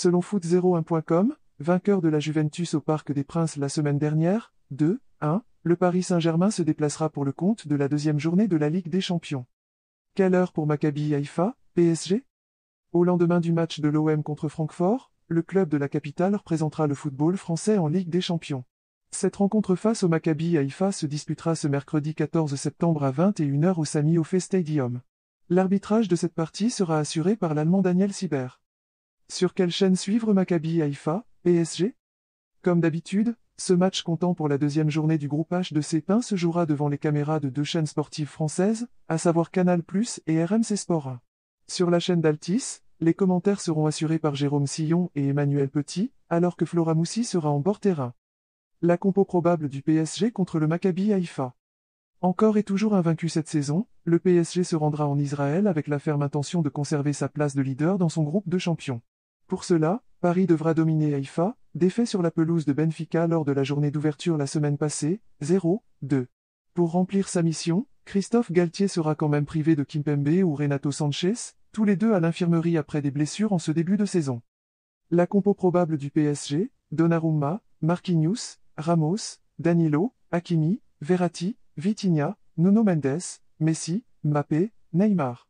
Selon foot01.com, vainqueur de la Juventus au Parc des Princes la semaine dernière, 2, 1, le Paris Saint-Germain se déplacera pour le compte de la deuxième journée de la Ligue des Champions. Quelle heure pour Maccabi Haïfa, PSG Au lendemain du match de l'OM contre Francfort, le club de la capitale représentera le football français en Ligue des Champions. Cette rencontre face au Maccabi Haïfa se disputera ce mercredi 14 septembre à 21h au Sami Ofe Stadium. L'arbitrage de cette partie sera assuré par l'Allemand Daniel Sieber. Sur quelle chaîne suivre Maccabi Haïfa, PSG Comme d'habitude, ce match comptant pour la deuxième journée du groupe H de C-Pain se jouera devant les caméras de deux chaînes sportives françaises, à savoir Canal+, et RMC Sport. Sur la chaîne d'Altis, les commentaires seront assurés par Jérôme Sillon et Emmanuel Petit, alors que Flora Moussi sera en bord terrain. La compo probable du PSG contre le Maccabi Haïfa. Encore et toujours invaincu cette saison, le PSG se rendra en Israël avec la ferme intention de conserver sa place de leader dans son groupe de champions. Pour cela, Paris devra dominer Haïfa, défait sur la pelouse de Benfica lors de la journée d'ouverture la semaine passée, 0-2. Pour remplir sa mission, Christophe Galtier sera quand même privé de Kimpembe ou Renato Sanchez, tous les deux à l'infirmerie après des blessures en ce début de saison. La compo probable du PSG, Donnarumma, Marquinhos, Ramos, Danilo, Hakimi, Verratti, Vitinha, Nuno Mendes, Messi, Mbappé, Neymar.